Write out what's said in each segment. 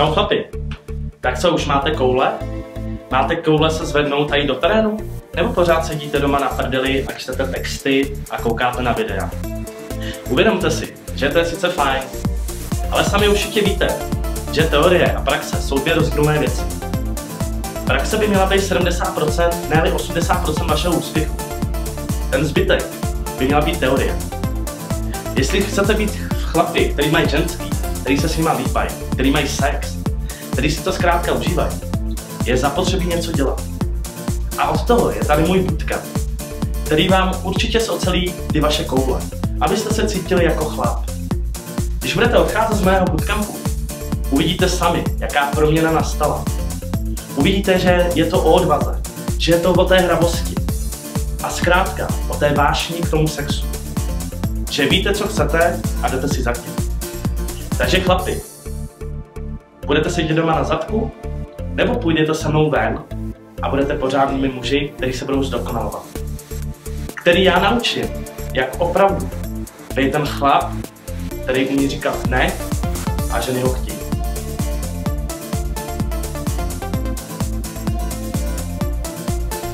Čau chlapi. Tak co, už máte koule? Máte koule se zvednout jít do terénu? Nebo pořád sedíte doma na prdeli a čtete texty a koukáte na videa? Uvědomte si, že to je sice fajn, ale sami určitě víte, že teorie a praxe jsou dvě rozdílné věci. Praxe by měla být 70%, ne 80% vašeho úspěchu. Ten zbytek by měla být teorie. Jestli chcete být chlapi, který mají ženský, který se s nima líbají, který mají sex, který si to zkrátka užívají, je zapotřebí něco dělat. A od toho je tady můj bootcamp, který vám určitě zocelí ty vaše koule, abyste se cítili jako chlap. Když budete odcházet z mého bootcampu, uvidíte sami, jaká proměna nastala. Uvidíte, že je to o odvaze, že je to o té hravosti a zkrátka o té vášni k tomu sexu. Že víte, co chcete a jdete si za tím. Takže chlapi, budete sedět doma na zadku, nebo půjdete se mnou ven a budete pořádnými muži, kteří se budou zdokonalovat. Který já naučím, jak opravdu být ten chlap, který umí říkat ne a ženy ho chtějí.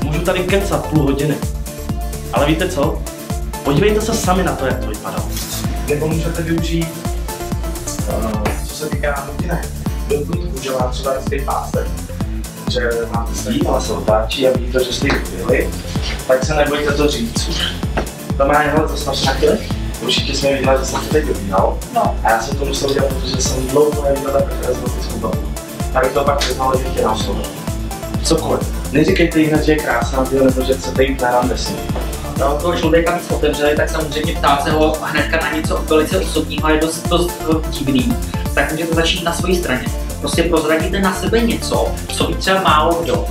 Můžu tady kecat půl hodiny, ale víte co? Podívejte se sami na to, jak to vypadalo. Nebo můžete využít, co se týká hodinek. Dokud udělá třeba ty pásek, že máte svý, ale se otáčí a vidíte, že jste ji udělali, tak se nebojte to říct už. To má hele, to jsme na chvíli. Určitě jsme viděli, že jsem to teď udělal. No. A já jsem to musel udělat, protože jsem dlouho neviděl tak charismatickou babu. Tak to pak přiznal, že tě na Cokoliv. Neříkejte jí hned, že je krásná, nebo že chcete jít na rande s no, toho člověka víc otevřeli, tak samozřejmě ptát se ho hnedka na něco velice osobního je dost, dost divný, tak můžete začít na své straně. Prostě prozradíte na sebe něco, co ví třeba málo kdo.